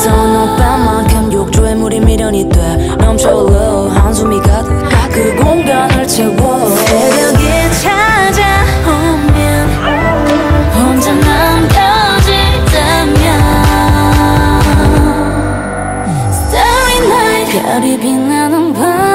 서 너만큼 욕조에 물이 미련이 돼. 넘쳐 올라 한숨이 가득 그 공간을 채워. 새벽이 찾아오면 혼자 남겨질 때면 Starry night 별이 빛나는 밤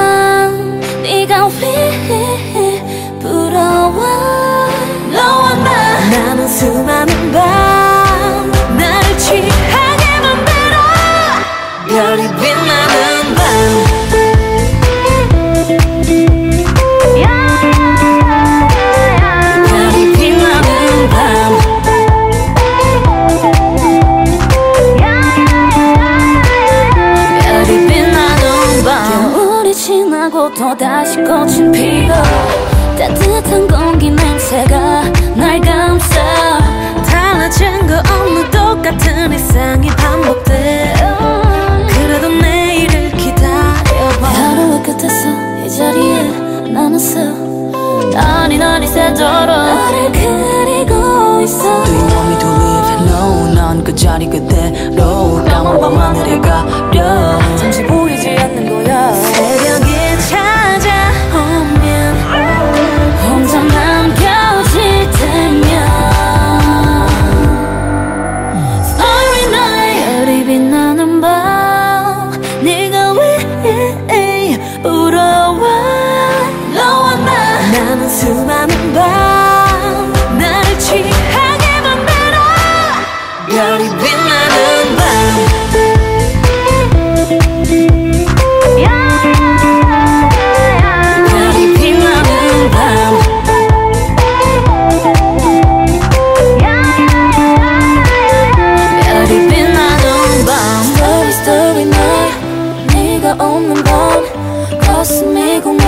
지나고 또다시 꽃은 피고 따뜻한 공기 냄새가 날 감싸. 달라진 거 없는 똑같은 일상이 반복돼. 그래도 내일을 기다려봐. 하루의 끝에서 이 자리에 나는 서 아니 난이 새도록 나를 그리고 있어. Do you want me to leave? No 난 그 자리 그대로 까만 밤 하늘에 가려 가슴이 공허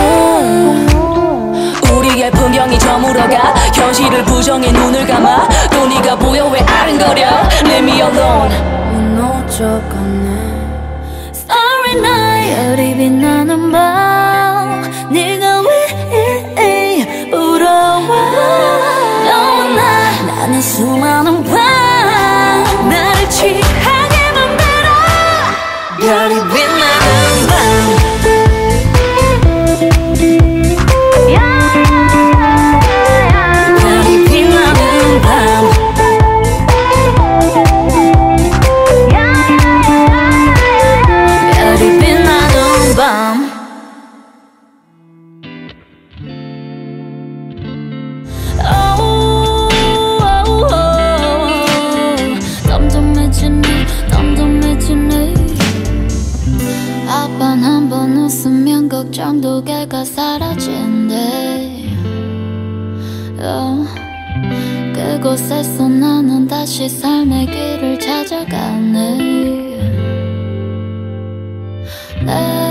우리의 풍경이 저물어가 현실을 부정해 눈을 감아. 또 네가 보 안 웃으면 걱정도 결과 사라진대 oh. 그곳에서 나는 다시 삶의 길을 찾아가네 내